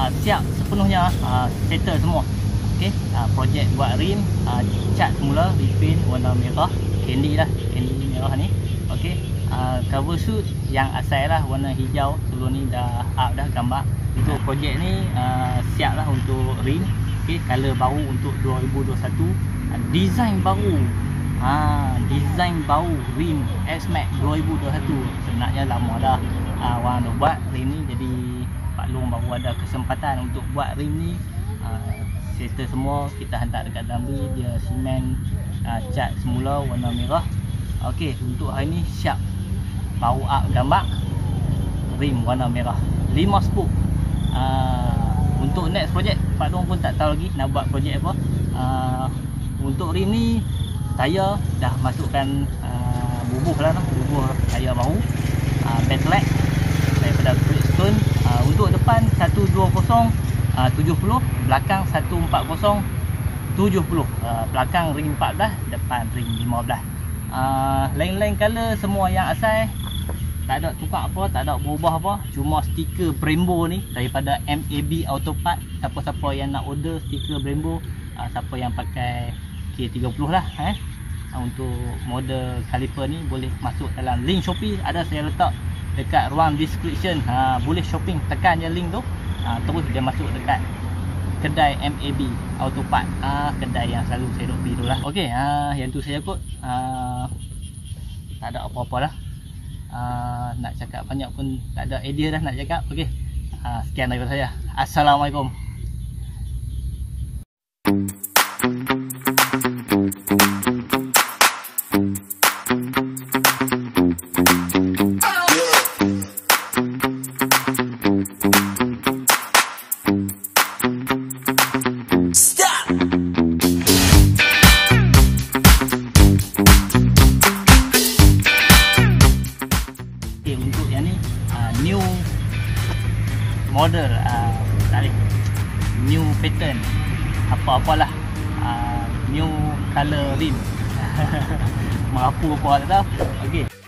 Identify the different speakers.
Speaker 1: Uh, siap sepenuhnya uh, settle semua. Okey, uh, projek buat rim, uh, cat semula, repaint warna merah, candy lah, candy merah ni. Okey, uh, cover suit yang asal lah warna hijau, sebelum ni dah up dah gambar. Untuk projek ni uh, siap lah untuk rim. Okey, color baru untuk 2021. Uh, design baru. Ha, design baru rim S-Max 2021. Sebenarnya lama dah uh, orang dah buat rim ni jadi Long baru ada kesempatan untuk buat rim ni uh, semua kita hantar dekat Dambi dia simen uh, cat semula warna merah. Okey untuk hari ni siap power up gambar rim warna merah. 5 spoke uh, untuk next project Pak Long pun tak tahu lagi nak buat projek apa. Uh, untuk rim ni tayar dah masukkan uh, bubuh lah bubuh tayar baru. Uh, backlight daripada Bridgestone uh, untuk depan 120 uh, 70 belakang 140 70 uh, belakang ring 14 depan ring 15 uh, lain-lain color semua yang asal. Tak ada tukar apa tak ada berubah apa. Cuma stiker Brembo ni daripada MAB Autopart siapa-siapa yang nak order stiker Brembo uh, siapa yang pakai K30 lah eh untuk model caliper ni boleh masuk dalam link Shopee. Ada saya letak dekat ruang description. Ha, boleh shopping. Tekan je link tu. Ha, terus dia masuk dekat kedai MAB Autopart. Ha, kedai yang selalu saya duk pergi tu lah ok ha, yang tu saya kot. Ha, tak ada apa-apa lah. Ha, nak cakap banyak pun tak ada idea dah nak cakap. Ok ha, sekian daripada saya. Assalamualaikum model uh, tarik. New pattern. Apa-apalah uh, new color rim. Merapu apa tak tahu okey